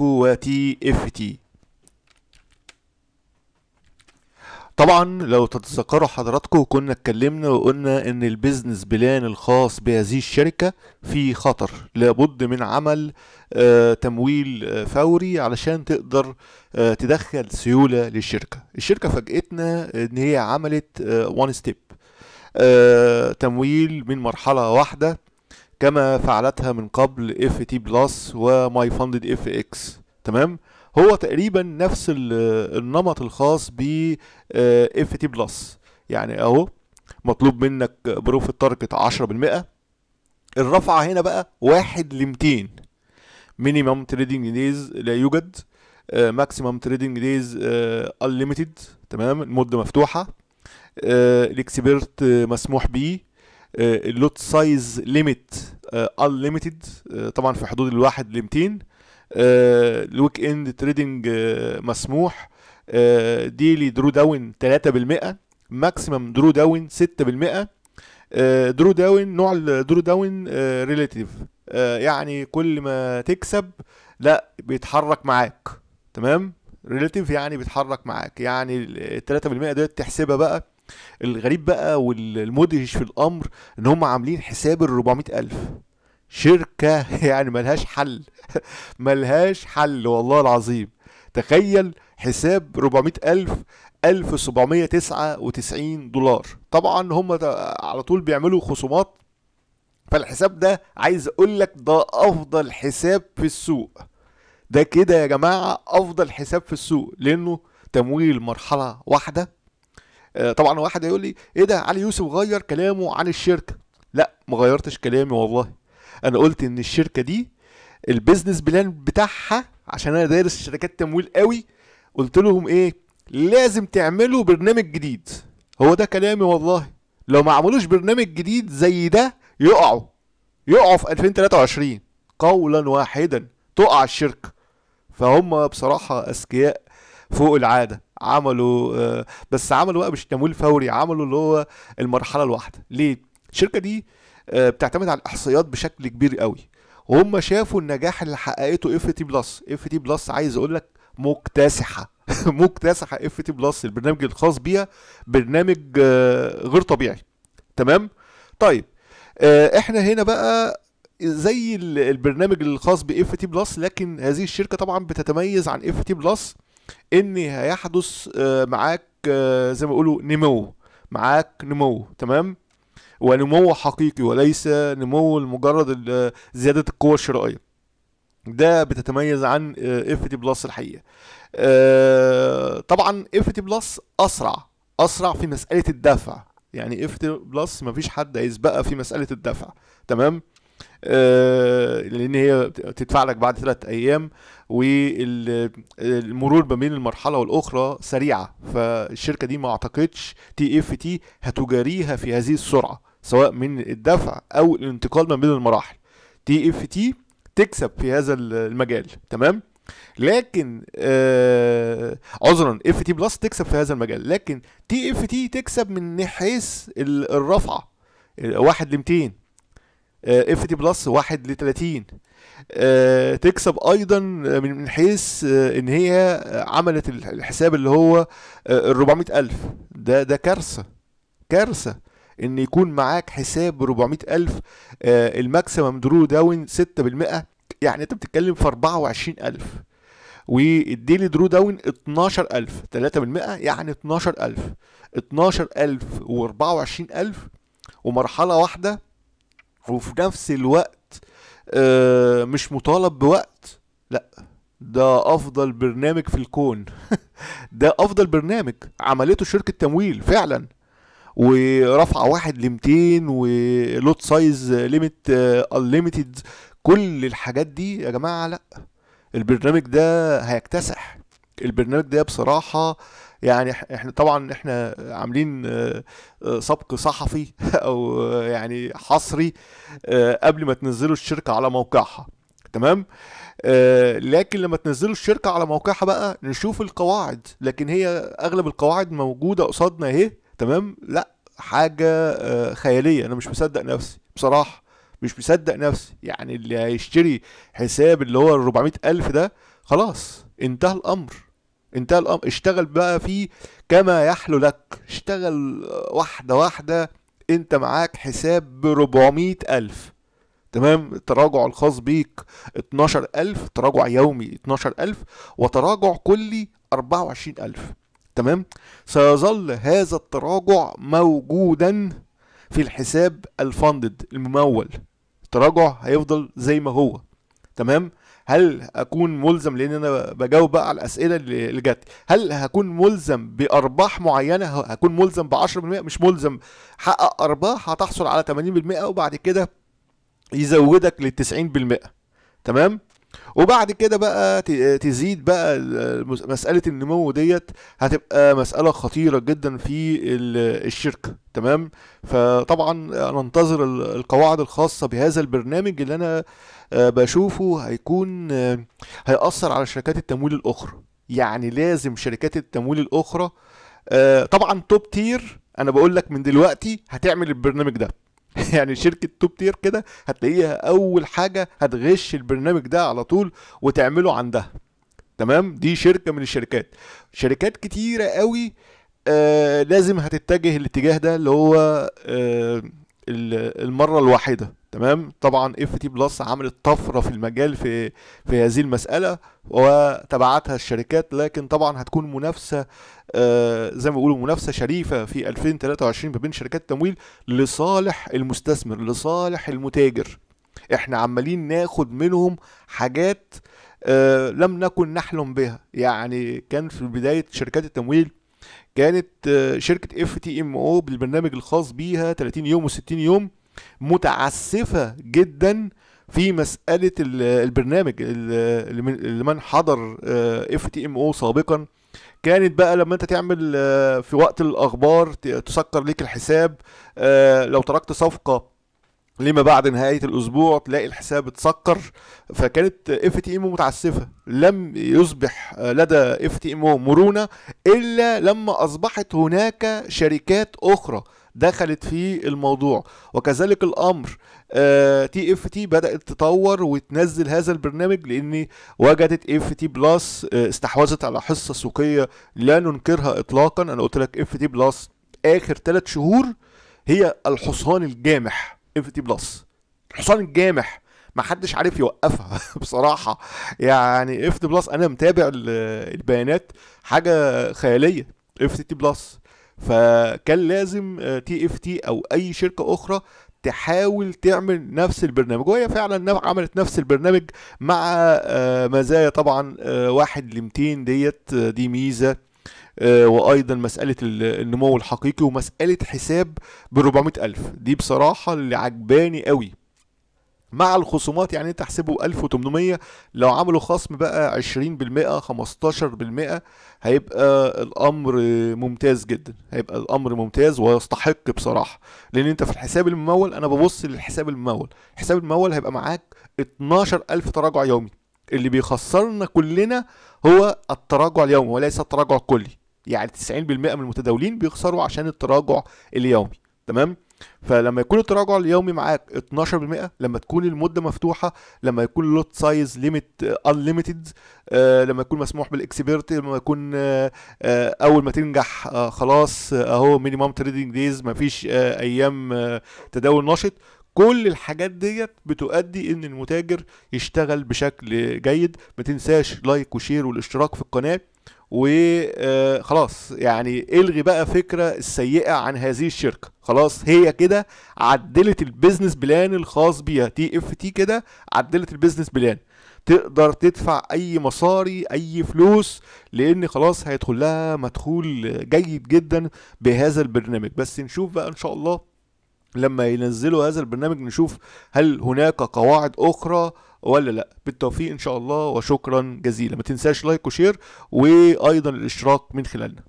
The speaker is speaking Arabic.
و TFT طبعا لو تتذكروا حضراتكم كنا اتكلمنا وقلنا إن ال business plan الخاص بهذه الشركة في خطر. لابد من عمل آه تمويل آه فوري علشان تقدر آه تدخل سيولة للشركة. الشركة فاجئتنا إن هي عملت one step تمويل من مرحلة واحدة كما فعلتها من قبل FT Plus و My Funded FX تمام؟ هو تقريبا نفس النمط الخاص ب FT Plus يعني أهو مطلوب منك profit target 10% الرفعة هنا بقى واحد ل 200 minimum trading days لا يوجد. maximum trading days unlimited تمام؟ المدة مفتوحة. ال expert مسموح بيه. ال lot size limit unlimited طبعا في حدود الواحد ل 200 ال weekend trading مسموح. daily drawdown 3% maximum drawdown 6% drawdown نوع ال drawdown relative يعني كل ما تكسب لا بيتحرك معاك. تمام؟ ريليتيف يعني بيتحرك معاك. يعني ال 3% ديت تحسبها بقى الغريب بقى والمدهش في الأمر إن هم عاملين حساب ال 400000 شركة يعني ملهاش حل. ملهاش حل والله العظيم. تخيل حساب 400 ألف 1799 دولار. طبعا هم على طول بيعملوا خصومات. فالحساب ده عايز أقول لك ده أفضل حساب في السوق. ده كده يا جماعة أفضل حساب في السوق. لأنه تمويل مرحلة واحدة. طبعا واحد هيقول لي إيه ده علي يوسف غير كلامه عن الشركة. لا ما غيرتش كلامي والله. أنا قلت إن الشركة دي ال business plan بتاعها عشان أنا دارس شركات تمويل قوي قلت لهم إيه لازم تعملوا برنامج جديد. هو ده كلامي والله. لو ما عملوش برنامج جديد زي ده يقعوا. يقعوا في 2023 قولا واحدا تقع الشركة. فهم بصراحة أذكياء فوق العادة. عملوا آه بس عملوا بقى مش تمويل فوري عملوا اللي هو المرحلة الواحدة. ليه؟ الشركة دي بتعتمد على الإحصائيات بشكل كبير قوي. وهم شافوا النجاح اللي حققته FT Plus FT Plus عايز أقول لك مكتسحة. مكتسحة FT Plus البرنامج الخاص بيها برنامج غير طبيعي. تمام؟ طيب إحنا هنا بقى زي البرنامج الخاص ب FT Plus لكن هذه الشركة طبعا بتتميز عن FT Plus ان هيحدث معاك زي ما بيقولوا نمو. معاك نمو تمام؟ ونمو حقيقي وليس نمو لمجرد زيادة القوة الشرائية. ده بتتميز عن FT Plus الحقيقة. طبعا FT Plus أسرع أسرع في مسألة الدفع. يعني FT Plus مفيش حد هيسبقها في مسألة الدفع تمام؟ آه لأن هي تدفع لك بعد ثلاثة أيام والمرور ما بين المرحلة والأخرى سريعة. فالشركة دي ما أعتقدش TFT هتجاريها في هذه السرعة سواء من الدفع أو الانتقال ما بين المراحل. TFT تكسب في هذا المجال تمام؟ لكن آه عذرا FT Plus تكسب في هذا المجال لكن TFT تكسب من حيث الرفعه واحد ل 200 FT Plus واحد ل 30 آه تكسب أيضا من حيث آه إن هي عملت الحساب اللي هو ال 400 ألف. ده ده كارثة كارثة إن يكون معاك حساب ب 400 ألف آه ال maximum drawdown 6% يعني أنت بتتكلم في 24 ألف. وال daily drawdown 12000 3% يعني 12000 12000 و24000 ومرحلة واحدة وفي نفس الوقت آه مش مطالب بوقت. لا ده أفضل برنامج في الكون. ده أفضل برنامج. عملته شركة تمويل فعلا. ورفع واحد ل 200 و lot size limit unlimited كل الحاجات دي يا جماعة لا. البرنامج ده هيكتسح. البرنامج ده بصراحة يعني إحنا طبعا إحنا عاملين سبق صحفي أو يعني حصري قبل ما تنزلوا الشركة على موقعها تمام؟ آه لكن لما تنزلوا الشركة على موقعها بقى نشوف القواعد لكن هي أغلب القواعد موجودة قصادنا أهي تمام؟ لا حاجة آه خيالية أنا مش مصدق نفسي بصراحة مش مصدق نفسي. يعني اللي هيشتري حساب اللي هو ال 400 ألف ده خلاص انتهى الأمر. انتهى الأمر. اشتغل بقى فيه كما يحلو لك. اشتغل واحدة واحدة. انت معاك حساب ب 400 ألف. تمام؟ التراجع الخاص بيك 12000 تراجع يومي 12000 وتراجع كلي 24000 تمام؟ سيظل هذا التراجع موجودا في الحساب الفاندد الممول. التراجع هيفضل زي ما هو. تمام؟ هل اكون ملزم لأن أنا بجاوب بقى على الأسئلة اللي جت. هل هكون ملزم بأرباح معينة؟ هكون ملزم ب 10% مش ملزم. حقق أرباح هتحصل على 80% وبعد كده يزودك لل 90% تمام؟ وبعد كده بقى تزيد بقى مسألة النمو ديت هتبقى مسألة خطيرة جدا في ال- الشركة تمام؟ فطبعا ننتظر ال- القواعد الخاصة بهذا البرنامج اللي أنا آه، بشوفه هيكون آه، هيأثر على شركات التمويل الأخرى. يعني لازم شركات التمويل الأخرى آه، طبعا توب تير أنا بقول لك من دلوقتي هتعمل البرنامج ده. يعني شركة توب تير كده هتلاقيها أول حاجة هتغش البرنامج ده على طول وتعمله عندها. تمام؟ دي شركة من الشركات. شركات كتيرة قوي آه لازم هتتجه الاتجاه ده اللي هو آه ال- المرة الواحدة. تمام؟ طبعا اف تي بلس عملت طفرة في المجال في في هذه المسألة وتبعتها الشركات لكن طبعا هتكون منافسة آه زي ما بيقولوا منافسة شريفة في 2023 ما بين شركات التمويل لصالح المستثمر لصالح المتاجر. إحنا عمالين ناخد منهم حاجات آه لم نكن نحلم بها. يعني كان في بداية شركات التمويل كانت آه شركة FTMO بالبرنامج الخاص بيها 30 يوم و60 يوم متعسفة جدا في مسألة ال- البرنامج ال- اللي من- حضر FTMO سابقا. كانت بقى لما انت تعمل آه، في وقت الأخبار تسكر ليك الحساب آه، لو تركت صفقة لما بعد نهاية الأسبوع تلاقي الحساب اتسكر فكانت FTMO متعسفة. لم يصبح لدى FTMO مرونة إلا لما أصبحت هناك شركات أخرى دخلت في الموضوع. وكذلك الأمر TFT بدأت تطور وتنزل هذا البرنامج لأن وجدت اف تي بلس استحوذت على حصة سوقية لا ننكرها إطلاقا. أنا قلت لك اف تي بلس آخر ثلاث شهور هي الحصان الجامح. اف تي بلس الحصان الجامح ما حدش عارف يوقفها. بصراحة يعني اف تي بلس أنا متابع ال- البيانات حاجة خيالية. اف تي بلس فكان لازم TFT أو أي شركة أخرى تحاول تعمل نفس البرنامج. وهي فعلا عملت نفس البرنامج مع آه، مزايا طبعا آه، واحد ل 200 ديت آه، دي ميزة. آه، وأيضا مسألة ال- النمو الحقيقي ومسألة حساب ب 400 ألف. دي بصراحة اللي عجباني قوي. مع الخصومات يعني انت احسبه 1800 لو عملوا خصم بقى 20% 15% هيبقى الأمر ممتاز جدا. هيبقى الأمر ممتاز ويستحق بصراحة. لأن انت في الحساب الممول أنا ببص للحساب الممول. الحساب الممول هيبقى معاك 12000 تراجع يومي. اللي بيخسرنا كلنا هو التراجع اليومي وليس التراجع الكلي. يعني 90% من المتداولين بيخسروا عشان التراجع اليومي تمام؟ فلما يكون التراجع اليومي معاك 12% لما تكون المدة مفتوحة لما يكون ال lot size limit unlimited لما يكون مسموح بال expert لما يكون آه، آه، أول ما تنجح آه، خلاص آه، أهو minimum trading days مفيش أيام آه، تداول نشط. كل الحاجات ديت بتؤدي إن المتاجر يشتغل بشكل جيد. ما تنساش like و share والاشتراك في القناة. وخلاص يعني إلغي بقى فكرة السيئة عن هذه الشركة. خلاص هي كده عدلت ال business plan الخاص بيها. TFT كده عدلت ال business plan. تقدر تدفع أي مصاري أي فلوس لأن خلاص هيدخل لها مدخول جيد جدا بهذا البرنامج. بس نشوف بقى إن شاء الله لما ينزلوا هذا البرنامج نشوف هل هناك قواعد أخرى ولا لا؟ بالتوفيق إن شاء الله وشكرا جزيلا. ما تنساش like و share وأيضا الاشتراك من خلالنا.